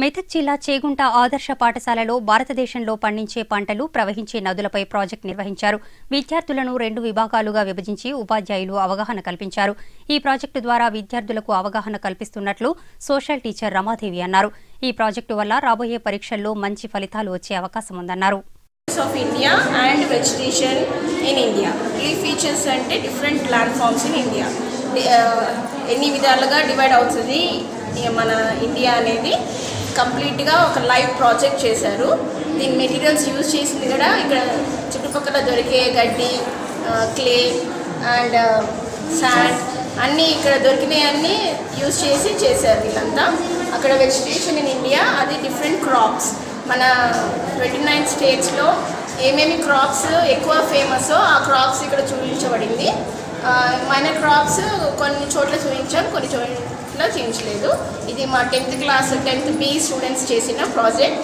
మెదక్ జిల్లా చేగుంట ఆదర్శ పాఠశాలలో భారతదేశంలో పండించే పంటలు ప్రవహించే నదులపై ప్రాజెక్ట్ నిర్వహించారు. విద్యార్థులను రెండు విభాగాలుగా విభజించి ఉపాధ్యాయులు అవగాహన కల్పించారు. ఈ ప్రాజెక్టు ద్వారా విద్యార్థులకు అవగాహన కల్పిస్తున్నట్లు సోషల్ టీచర్ రమాదేవి అన్నారు. ఈ ప్రాజెక్టు వల్ల రాబోయే పరీక్షల్లో మంచి ఫలితాలు వచ్చే అవకాశం ఉందన్నారు. Of India and vegetation in India ఈ ఫీచర్స్ అంటే డిఫరెంట్ ల్యాండ్ ఇన్ ఇండియా ఎన్ని విధాలుగా డివైడ్ అవుతుంది? మన ఇండియా అనేది కంప్లీట్గా ఒక లైవ్ ప్రాజెక్ట్ చేశారు. దీని మెటీరియల్స్ యూజ్ చేసింది కూడా ఇక్కడ చుట్టుపక్కల దొరికే గడ్డి క్లే అండ్ శాండ్ అన్నీ ఇక్కడ దొరికినవన్నీ యూజ్ చేసి చేశారు వీళ్ళంతా. అక్కడ వెజిటేషన్ ఇన్ ఇండియా అది డిఫరెంట్ క్రాప్స్. మన ట్వంటీ నైన్ స్టేట్స్లో ఏమేమి క్రాప్స్ ఎక్కువ ఫేమస్ ఆ క్రాప్స్ ఇక్కడ చూపించబడింది. మైనర్ క్రాప్స్ కొన్ని చోట్ల చూపించాం కొన్ని చోట్ల చూపించలేదు ఇది మా tenth class tenth B students చేసిన ప్రాజెక్ట్.